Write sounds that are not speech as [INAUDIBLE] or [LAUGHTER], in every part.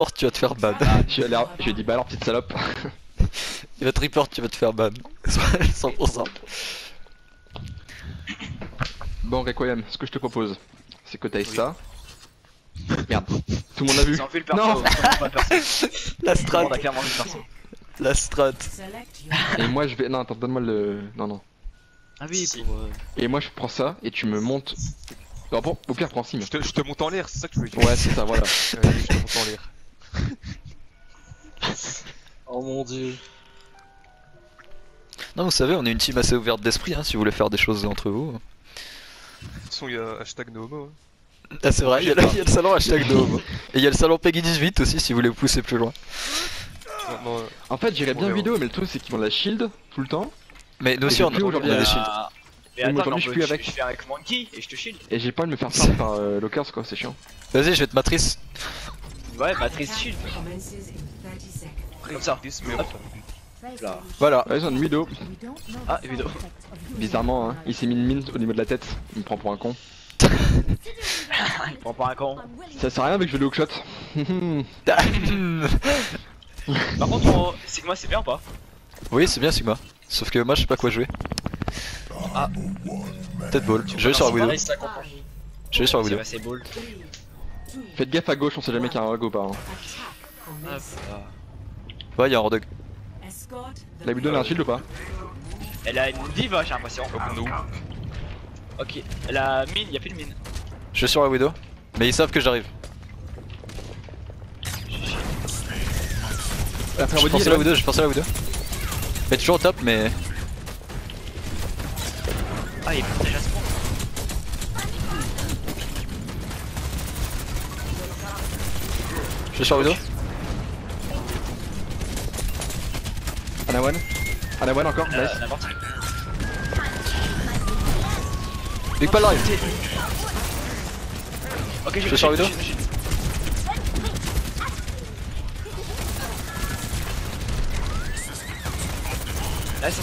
report, tu vas te faire ban. Ah, je, lui ai- je lui ai dit bah alors petite salope. [LAUGHS] Il va te report, tu vas te faire ban. [LAUGHS] 100%. Bon Requiem, ce que je te propose, c'est que t'ailles ça. Merde, tout le monde l'a vu. Ils ont vu le perso. Non. le perso. [LAUGHS] La Tout le strat, monde a clairement vu le perso. la strat. Et moi je vais. Non, attends, donne-moi le. Non, non. Ah oui, Si. pour. euh, Et moi je prends ça et tu me montes. Non, bon, au pire, prends signe. Je te, je te monte en l'air, c'est ça que tu veux dire Ouais, c'est ça, voilà. Ouais, je te monte en l'air. Oh mon dieu. Non, vous savez, on est une team assez ouverte d'esprit, hein, si vous voulez faire des choses entre vous. De toute façon, il y a hashtag Nomo. hein. Ah, c'est vrai, il y, a le- il y a le salon [LAUGHS] hashtag Dome. Et il y a le salon Peggy 18 aussi, si vous voulez pousser plus loin. Non, non, euh, En fait, j'irais bien On vidéo, mais le truc c'est qu'ils ont la shield tout le temps. Mais nous aussi, on, plus on aujourd'hui, a euh, des shields. Ah. Mais attends, on je suis avec. je fais avec Monkey et je te shield. Et j'ai pas envie de me faire farm par euh, Lockers quoi, c'est chiant. Vas-y, je vais te matrice. Ouais, matrice shield. Comme ça. Là. Voilà. Ouais, ils ont une widow. Ah, évidemment. Bizarrement, hein, il s'est mis une mine au niveau de la tête. Il me prend pour un con. [LAUGHS] Il prend pas un con. Ça sert à rien avec je vais le hookshot. [LAUGHS] Par contre, on... Sigma, c'est bien ou pas oui, c'est bien Sigma. Sauf que moi, je sais pas quoi jouer. Ah. Peut-être ball. Je vais sur la Widow. Je vais sur la Widow. Faites gaffe à gauche, on sait jamais qu'il y a un rug ou pas. hein. Hop là. Ouais, il y a un Rodog. La widow elle a un shield ou pas Elle a une diva, j'ai l'impression. Ok. Elle a mine, y'a plus de mine. Je vais sur la Widow. Mais ils savent que j'arrive. Je pensais la Widow, je pensais la Widow. Elle est toujours au top, mais. Ah, il est déjà ce point. Je vais sur la Widow. Anawan Anawan encore Nice. La, la porte. Big Pal live. Ok, Je vais sur la Widow.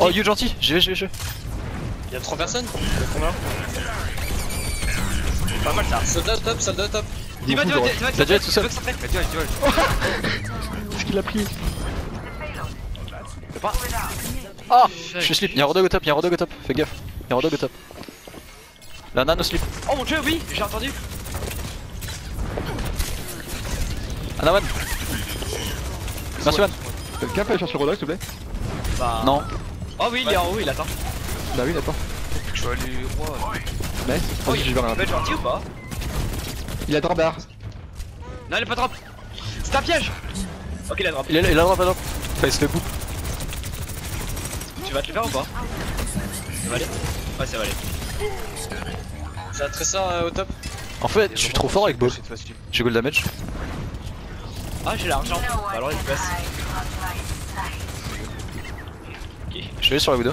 Oh, you gentil. J'y vais, j'y vais, j'y vais. Il y a 3 personnes Il a combien Pas mal ça. Soldat top, soldat top. Diva, fous, diva, j'aurais- diva, T'as déjà tout seul Diva, centré. Mais dis, dis, dis. [LAUGHS] Qu'est-ce qu'il a pris Ah Je suis slip. Y'a un Rodog au top, y'a un Rodog au top. Fais gaffe. Y'a un Rodog au top. La nano slip. Oh mon dieu, oui, j'ai entendu. Anawan. Merci Wan. Quelqu'un peut aller chercher Rodog s'il te plaît Bah. Non. Oh oui, il est en haut, il attend. Bah oui, attends. Je vais aller roi. Nice. Oh, Vas-y, il je vais rien. il peut être gentil ou pas Il a drop Non, il est pas drop. C'est un piège. Ok, il a drop. Il est là, il est là, drop, drop. Enfin, il se fait bout. Tu vas te le faire ou pas Ça va aller Ouais, ça va aller. J'ai trésor euh, au top. En fait, je suis trop fort avec Ball. J'ai gold damage. Ah, j'ai l'argent. Bah, alors il passe. Je vais sur la Widow.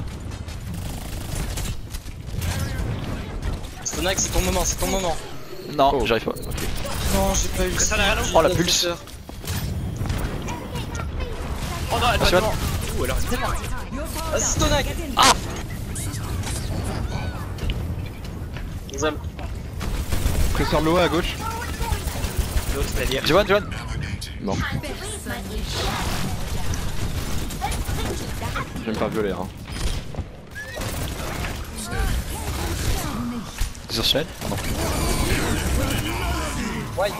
Stonak, c'est ton moment, c'est ton moment. Non, Oh. j'arrive pas. Non, j'ai pas eu le Ça rien. Oh, la le pulse. Oh non, elle va Wan. devant. Ouh, alors Stonak Ah Exam. Presseur low à gauche. L'autre, c'est-à-dire. Johan, Johan. Non. Je vais me faire violer hein. Desertion Pardon. Ouais.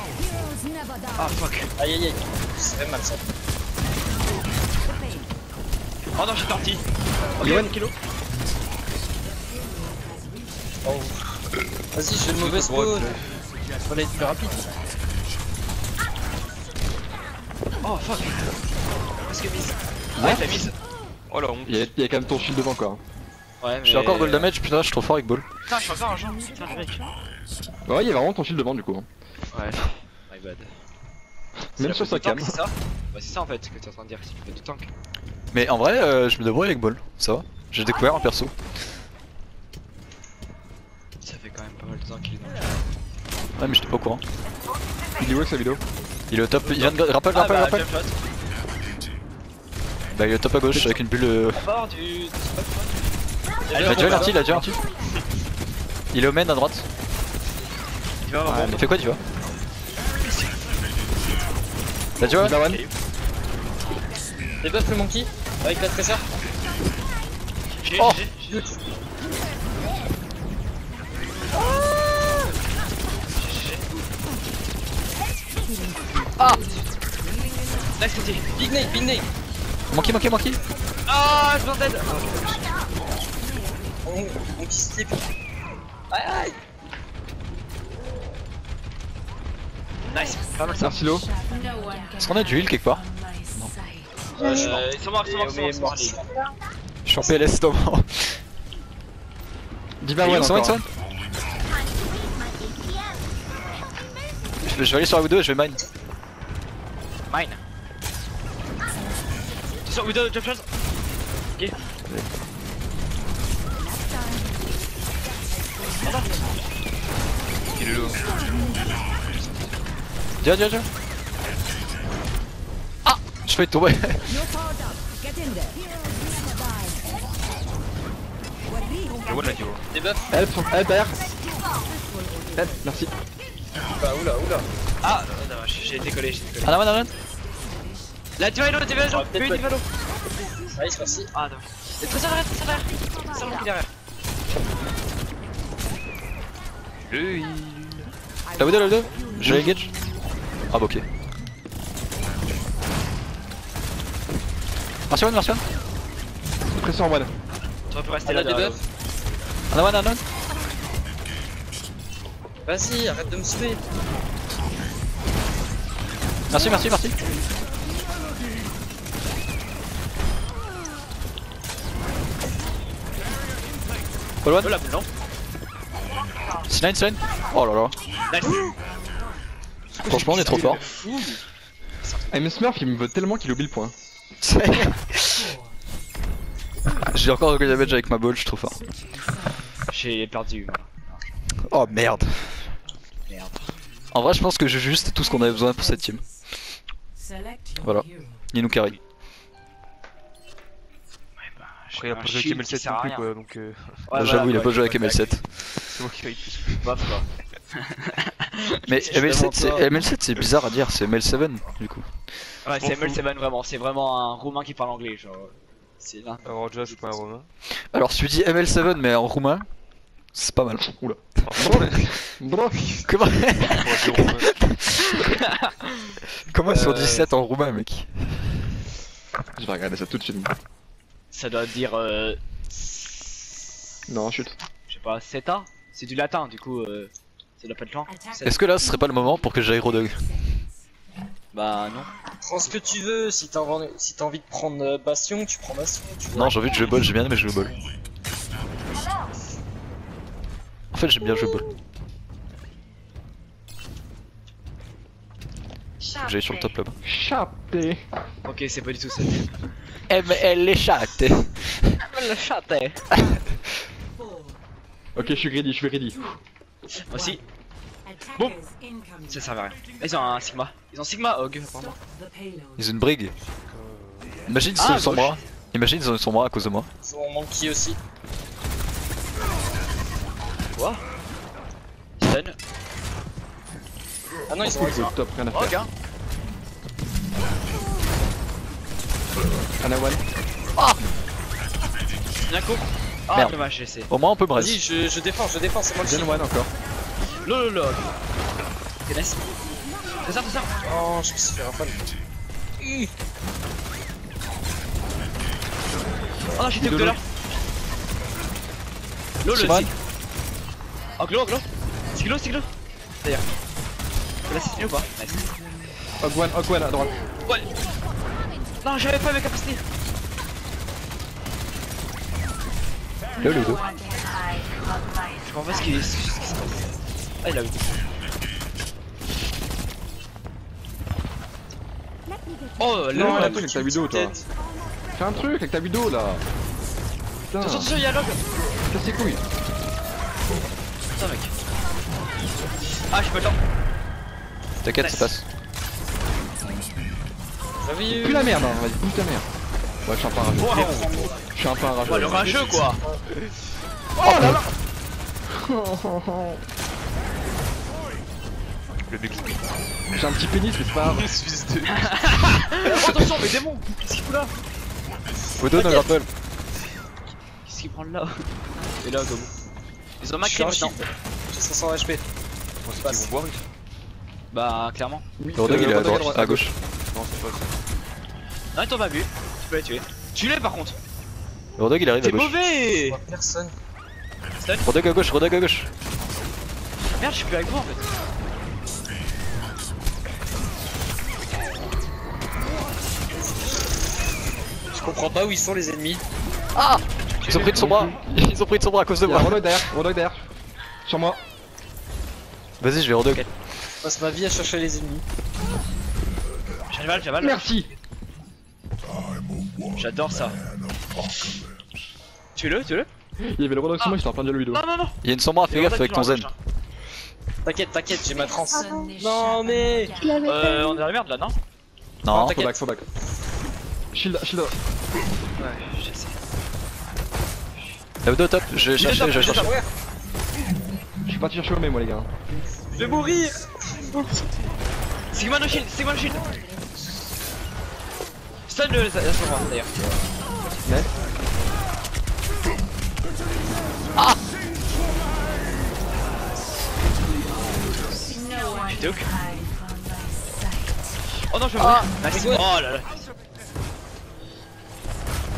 Ah fuck. Aïe aïe aïe. C'est très mal ça. Oh non, j'ai torti. Ok, Yoann. kilo. Oh. Vas-y, j'ai le mauvais spawn. Fallait être plus rapide. Oh fuck. Qu'est-ce que mise Ouais, t'as mise. Oh la honte. Il y, a, il y a quand même ton shield devant quoi. Ouais, mais. J'ai encore gold damage, putain, je suis trop fort avec Ball. Putain, je suis encore un genre. Putain, le mec. Ouais, il y a vraiment ton shield devant du coup. hein. Ouais. My bad. Même C'est sur sa cam. C'est ça Bah, c'est ça en fait que t'es en train de dire. C'est du tank. Mais en vrai, euh, je me débrouille avec Ball. Ça va J'ai découvert un perso. Ça fait quand même pas mal de temps qu'il est dans le Ouais, mais j'étais pas au courant. Il est où avec sa vidéo? Il est au top. Il vient de. Rappel, Ah rappel, bah, rappel. Bah, il est au top à gauche avec une bulle. euh, part du. du. Il a déjà va. l'arty, il a déjà l'arty. Il est au main à droite. Tu vas voir. Il fait quoi, tu vois T'as déjà Diva one. Débuff le monkey avec la. J'ai, Oh. j'ai, j'ai. Nice petit. Big nade, big nade. Monkey, monkey, monkey Ah, je. On, on qui slip. Aïe aïe. Nice. Pas mal ça. Merci Lo. Est-ce qu'on a du heal quelque part Euh, je suis Euh, ils sont morts, ils sont morts, ils sont morts, ils sont morts. Je suis en PLS. Diva Ils one sont one. Je vais- je vais aller sur la 2 et je vais mine. Mine. Attention, Widow, jump shot. Ok. Il est low. Tiens, tiens. Ah Je fais tomber. Là. Help, help derrière. Help, merci. Bah oula oula. Ah, dommage, j'ai été collé, j'ai été collé. Ah non, non, non. Là, tu vas l'eau, tu vas l'eau, tu vas l'eau. Nice, merci. Ah, dommage. Et très derrière, très derrière. C'est mon derrière. Heal. La 2, la 2 Je vais engage. Ah bah ok. Merci one, merci one. Pression en one. Tu peux rester là débuff. Ah non, non, non. Vas-y, arrête de me sauver. Merci, merci, merci. All one Oh la boule, non C9, C9 Oh là là. Nice. Franchement, on est trop fort. M Smurf il me veut tellement qu'il oublie le point. [LAUGHS] J'ai encore du damage avec ma ball, je suis trop fort. J'ai perdu. Oh merde. Merde. En vrai, je pense que j'ai juste tout ce qu'on avait besoin pour cette team. Voilà. Il nous carry. Après, il a pas joué avec ML7 non plus quoi, donc euh, Bah, J'avoue, il a pas joué avec ML7. c'est moi qui plus. Quoi. [LAUGHS] [LAUGHS] Mais C'est ML7, vraiment c'est toi. ML7, c'est bizarre à dire, c'est ML7 du coup. Ouais, c'est ML7 vraiment, c'est vraiment un roumain qui parle anglais, genre. C'est là. Alors déjà, je suis pas un romain. Alors, si tu dis ML7 mais en roumain, c'est pas mal. Oula. [LAUGHS] Comment. [LAUGHS] Comment sur Euh, 17 en roumain, mec? Je vais regarder ça tout de suite. Ça doit dire. Euh, Non, chut. je sais pas, Zeta C'est du latin, du coup. Euh, ça doit pas être lent. Est-ce que là, ce serait pas le moment pour que j'aille Rodog Bah non. Prends ce que tu veux. Si t'as envie, si t'as envie de prendre euh, Bastion, tu prends Bastion. Tu vois. Non, j'ai envie de jouer ball, j'ai bien aimé jouer ball. En fait, j'aime bien jouer que j'aille sur le top là-bas. Chapé. Ok, c'est pas du tout ça. ML les chattes Le chat, eh. [LAUGHS] Ok, je suis greedy, je suis greedy. Moi aussi, Boum. ça sert à rien. Ils ont un Sigma. Ils ont Sigma Hog, apparemment. Ils ont une brigue. Imagine ils Ah, ont eu son gauche. bras. Imagine ils ont eu son bras à cause de moi. Ils ont monkey aussi. Quoi? Stun. Ah non, ils ont Cool, cool, top, rien à faire. Hog, hein. Rien à one. Bien coup. Ah, Merde. dommage, j'ai essayé. Au moins on peut braise. Vas-y, je, je défends, je défends, c'est moi le chien. one encore. Lolo, Ok, nice. C'est ça, c'est ça. Oh, je me suis fait un fan. Oh non, j'étais Lolo. de là. Lolo, C'est mal. aussi. Oh, glo, glo. C'est glo, c'est glo. D'ailleurs. Là, c'est fini ou pas? Nice. Hog one, hog one à droite. Ouais. Non, j'avais pas mes capacités. Le dos. Je comprends pas ce qui ce qui se passe. Ah, il a eu. Oh, là, Non, là, avec ta vidéo, toi. Fais un truc avec ta vidéo là. Putain, Attention, attention, il y a log. casse les couilles. Putain, mec. Ah, j'ai pas le temps. T'inquiète, ça passe. J'avais eu. Plus la merde, hein, vas-y, pousse ta merde. Ouais, je suis un peu un rageux. Je suis un peu un rageux. Oh, le rageux, quoi. [LAUGHS] Oh là là Le mec J'ai un petit pénis, mais c'est pas grave. [LAUGHS] Suisse de. Oh, [LAUGHS] attention, mais démon Qu'est-ce qu'il fout là? Wodo no grapple. Qu'est-ce qu'il prend là? Et là, go. Ils ont macré un maintenant. J'ai 500 HP. Je pense qu'ils vont boire ici. Bah, clairement. Oui, Rodog il est à Rodog droite, à gauche. Non, c'est pas ça. Non, ils t'ont pas vu. Tu peux les tuer. Tue-les par contre. Rodog il arrive à T'es gauche. mauvais Oh, Personne. Rodog à gauche, Rodog à gauche. Merde, je suis plus avec vous en fait. Comprends pas où ils sont les ennemis. Ils ont pris de son bras. [LAUGHS] Ils ont pris de son bras à cause de moi. Rodog derrière, Rodog derrière. Sur moi. Vas-y, je vais Rodog. Je passe ma vie à chercher les ennemis. J'ai mal, j'ai mal. Merci. J'adore ça. Tue-le, tue-le. Il y avait le Rodog sur moi, j'étais en train de le vidéo. Non, non, non. Il y a une sombra, fais gaffe avec ton zen. T'inquiète, t'inquiète, j'ai ma trance. Non mais Euh, on est dans la merde là, non? Non, Faut back, faut back. Shield, shield. Ouais, j'essaie. top, je top, je chercher. Je suis parti chercher Omé, moi, les gars. Je vais mourir Sigma no shield, Sigma no shield. Stun le la sombra d'ailleurs. Ouais. J'étais hook. Oh non, je vais mourir. Nice. Oh là là.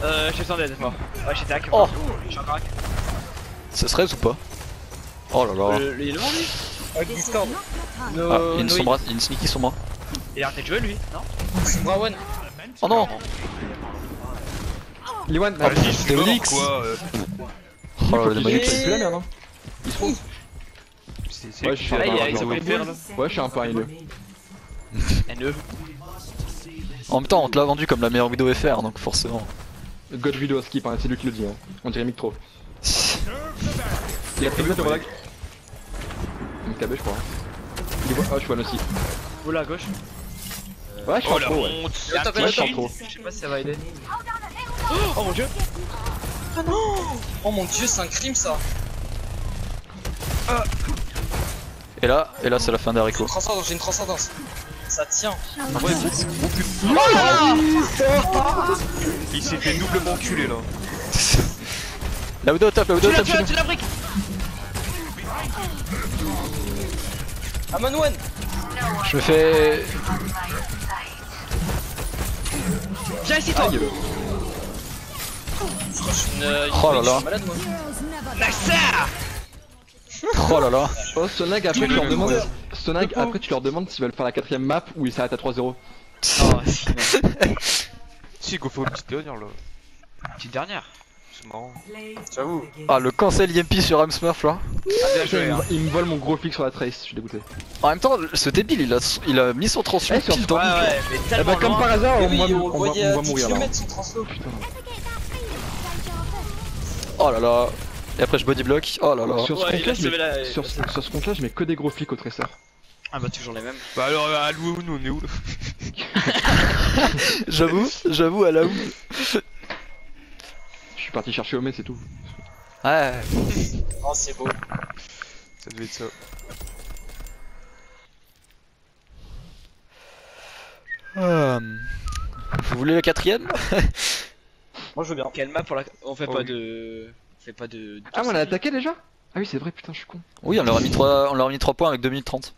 Euh, j'ai besoin d'aide moi. Ouais, j'étais hack. Oh. Je suis encore hack. Ce serait ou pas Oh là là. Le- Il est devant lui Avec Discord. Ah, il y a une sombra, il y a une sneaky sombra. Il a arrêté de jouer lui, non C'est Brawan. Oh non Liwan, Ah, vas-y. c'était mort, Onyx euh, Oh là là, c'est plus la merde, hein. Il se trouve. C'est c'est Ouais, je suis Ah, un ils. Ouais, je suis un peu haineux. NE. En même temps, on te l'a vendu comme la meilleure vidéo FR, donc forcément. God vidéo skip, hein, c'est lui qui le dit. Hein. On dirait Mick trop. Il a pris le Rodog. Il me KB, je crois. hein. Il voit. Ah, je suis one aussi. Là à gauche. Ouais, je suis Oh en la trop, ouais. je suis en shield. trop. Je sais pas si ça va aider. Oh mon dieu Oh mon dieu, c'est un crime ça. Et là, et là c'est la fin J'ai d'Arico. une transcendance, j'ai une transcendance. Ça tient. Ouais, Il s'est fait doublement enculer là. [LAUGHS] La Wodo top, l'as, top tu chez l'as, nous. tu l'as brick Amon One Je me fais. Viens ici toi euh, Oh là je là. suis malade moi. Nice Oh là là. Oh, Sonag, après tu leur demandes. Sonag, après tu leur demandes s'ils veulent faire la quatrième map ou ils s'arrêtent à 3-0. Oh, [LAUGHS] si, go faut une petite dernière là. Petite dernière. C'est marrant. J'avoue. Ah, le cancel IMP sur Amsmurf là. Ah, joué, hein. me, il me vole mon gros flic sur la trace, je suis dégoûté. En même temps, ce débile, il a, il a mis son transfert Eh, sur- pile dans Ouais, ouais, mais Eh bah, comme loin. par hasard, Mais on, oui, va- on le on va, voyait on à va 10 mourir là. son. Putain. Oh là là. Et après je body block. Oh là là. Sur ce Ouais, compte-là, je sauvé mets- la- sur, sur ce compte-là, je mets que des gros flics au tresseur. Ah bah toujours les mêmes. Bah alors, à Louis, on est où là? [LAUGHS] J'avoue, j'avoue à la où. Je suis parti chercher Omé, c'est tout. Ouais. Oh, c'est beau. Ça devait être ça. Euh, Vous voulez la quatrième? Moi je veux bien. Quelle map pour la. On fait Oh pas oui. de. On fait pas de. Ah, mais on a attaqué déjà? Ah oui, c'est vrai, putain, je suis con. Oui, on leur a mis 3, on leur a mis 3 points avec 2 minutes 30.